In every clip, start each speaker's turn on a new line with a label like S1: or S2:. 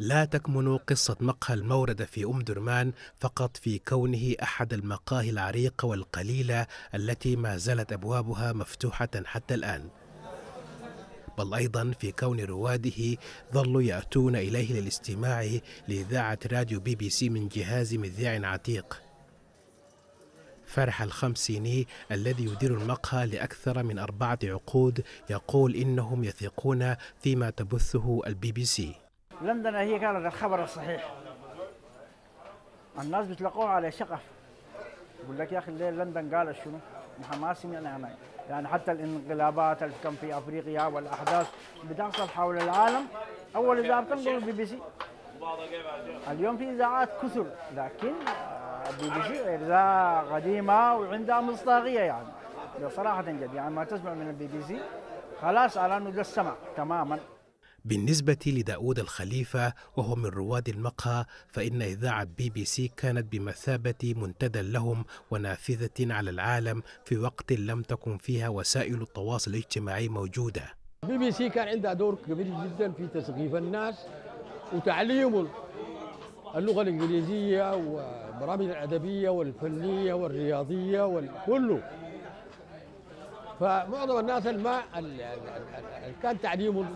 S1: لا تكمن قصة مقهى الموردة في أم درمان فقط في كونه أحد المقاهي العريقة والقليلة التي ما زالت أبوابها مفتوحة حتى الآن. بل أيضا في كون رواده ظلوا يأتون إليه للاستماع لإذاعة راديو بي بي سي من جهاز مذياع عتيق. فرح الخمسيني الذي يدير المقهى لأكثر من أربعة عقود يقول إنهم يثقون فيما تبثه البي بي سي.
S2: لندن هي كانت الخبر الصحيح. الناس بيتلقوها على شغف. يقول لك يا أخي ليه لندن قال شنو؟ ما سمعنا يعني يعني حتى الانقلابات اللي كان في أفريقيا والأحداث بتحصل حول العالم أول اذاعه بتنقل البي بي سي. اليوم في إذاعات كثر لكن البي بي سي إذاعة قديمة وعندها مصداقية يعني. صراحة جد يعني ما تسمع من البي بي سي خلاص على إنه ده السمع تماما.
S1: بالنسبة لداود الخليفة وهو من رواد المقهى فإن إذاعة بي بي سي كانت بمثابة منتدى لهم ونافذة على العالم في وقت لم تكن فيها وسائل التواصل الاجتماعي موجودة.
S3: بي بي سي كان عندها دور كبير جدا في تثقيف الناس وتعليم اللغة الإنجليزية والبرامج الأدبية والفنية والرياضية وكله فمعظم الناس الما كان تعليمهم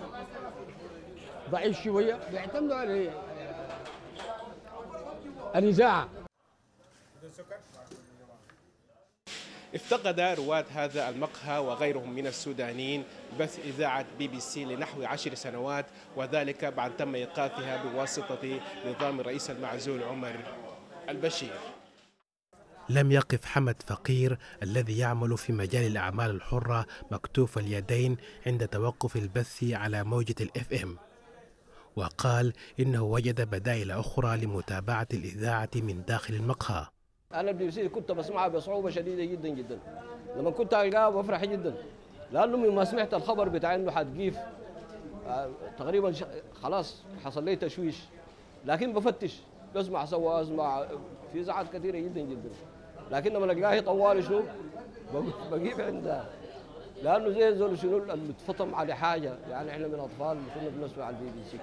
S3: ضعيف شوية. بيعتمدوا على الإذاعة.
S4: افتقد رواد هذا المقهى وغيرهم من السودانيين بث إذاعة بي بي سي لنحو عشر سنوات وذلك بعد تم إيقافها بواسطة نظام الرئيس المعزول عمر البشير.
S1: لم يقف حمد فقير الذي يعمل في مجال الأعمال الحرة مكتوف اليدين عند توقف البث على موجة ال FM وقال إنه وجد بدائل أخرى لمتابعة الإذاعة من داخل المقهى.
S3: أنا البي سي كنت بسمعها بصعوبة شديدة جدا جدا. لما كنت ألقاها بفرح جدا. لأنه ما سمعت الخبر بتاع إنه حتقيف آه تقريبا خلاص حصل لي تشويش. لكن بفتش. بسمع سوا أسمع. في إذاعات كثيرة جدا جدا. لكن لما الاقيها طوال شنو؟ بقيف عندها. لأنه زي زول شنو؟ المتفطم على حاجة. يعني إحنا من أطفال كنا بنسمع البي بي سي.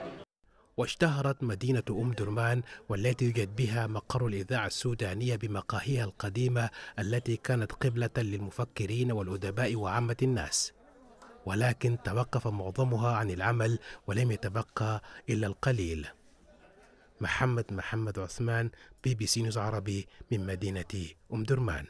S1: واشتهرت مدينة أم درمان والتي يوجد بها مقر الإذاعة السودانية بمقاهيها القديمة التي كانت قبلة للمفكرين والأدباء وعامة الناس. ولكن توقف معظمها عن العمل ولم يتبقى إلا القليل. محمد محمد عثمان بي بي سي نيوز عربي من مدينة أم درمان.